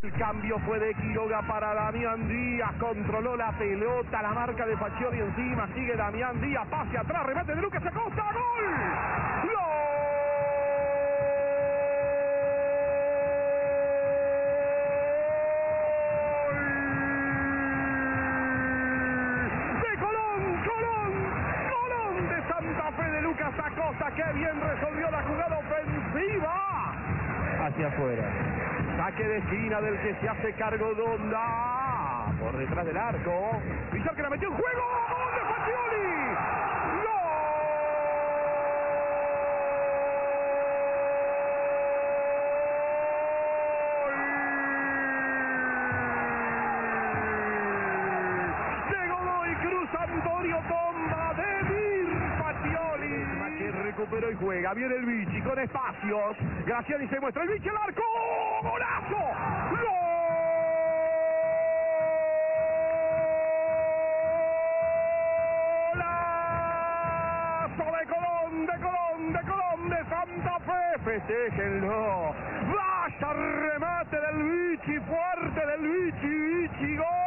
El cambio fue de Quiroga para Damián Díaz, controló la pelota, la marca de Pachiori encima, sigue Damián Díaz, pase atrás, remate de Lucas Acosta, ¡gol! ¡Gol! Acosta, que bien resolvió la jugada ofensiva. Hacia afuera. Saque de esquina del que se hace cargo Donda. Por detrás del arco. Recuperó y juega. Viene el Vichy con espacios. Graciani se muestra el Vichy al arco. ¡Golazo! ¡Golazo de Colón, de Colón, de Colón, de Santa Fe! ¡Festéjenlo! ¡Vaya remate del Vichy, fuerte del Vichy, Vichy, gol!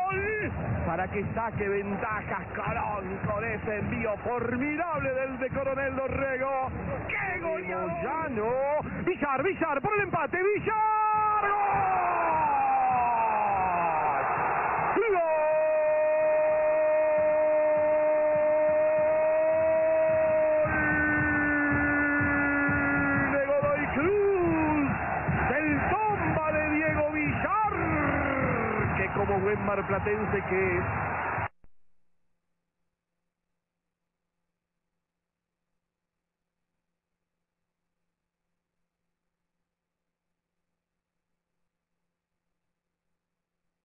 Para que saque ventajas Colón con ese envío formidable del de Coronel Dorrego. ¡Qué goleador! Villar, Villar, por el empate, Villar. ¡Gol! ¡Gol! De Godoy Cruz, del tomba de Diego Villar, que como buen marplatense que